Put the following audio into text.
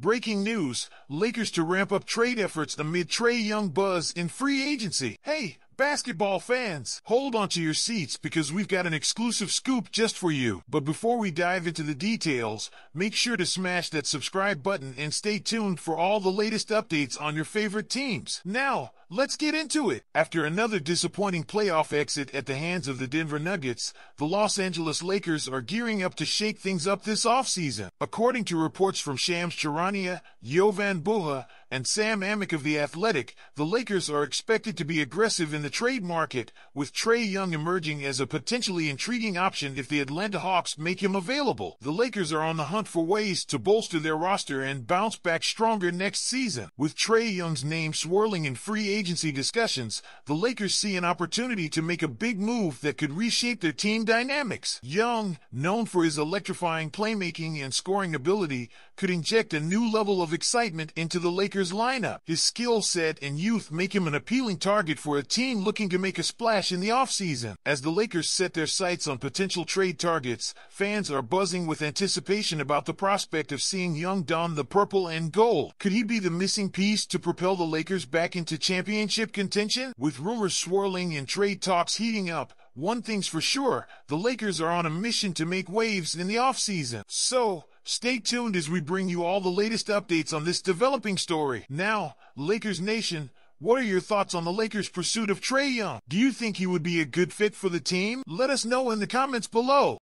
Breaking news Lakers to ramp up trade efforts amid Trae Young buzz in free agency. Hey, basketball fans, hold on to your seats because we've got an exclusive scoop just for you. But before we dive into the details, make sure to smash that subscribe button and stay tuned for all the latest updates on your favorite teams. Now, Let's get into it. After another disappointing playoff exit at the hands of the Denver Nuggets, the Los Angeles Lakers are gearing up to shake things up this offseason. According to reports from Shams Charania, Jovan Buha, and Sam Amick of The Athletic, the Lakers are expected to be aggressive in the trade market, with Trae Young emerging as a potentially intriguing option if the Atlanta Hawks make him available. The Lakers are on the hunt for ways to bolster their roster and bounce back stronger next season. With Trae Young's name swirling in free agency discussions, the Lakers see an opportunity to make a big move that could reshape their team dynamics. Young, known for his electrifying playmaking and scoring ability, could inject a new level of excitement into the Lakers lineup. His skill set and youth make him an appealing target for a team looking to make a splash in the offseason. As the Lakers set their sights on potential trade targets, fans are buzzing with anticipation about the prospect of seeing Young don the purple and gold. Could he be the missing piece to propel the Lakers back into championship contention? With rumors swirling and trade talks heating up, one thing's for sure, the Lakers are on a mission to make waves in the offseason. So, stay tuned as we bring you all the latest updates on this developing story. Now, Lakers Nation, what are your thoughts on the Lakers' pursuit of Trae Young? Do you think he would be a good fit for the team? Let us know in the comments below.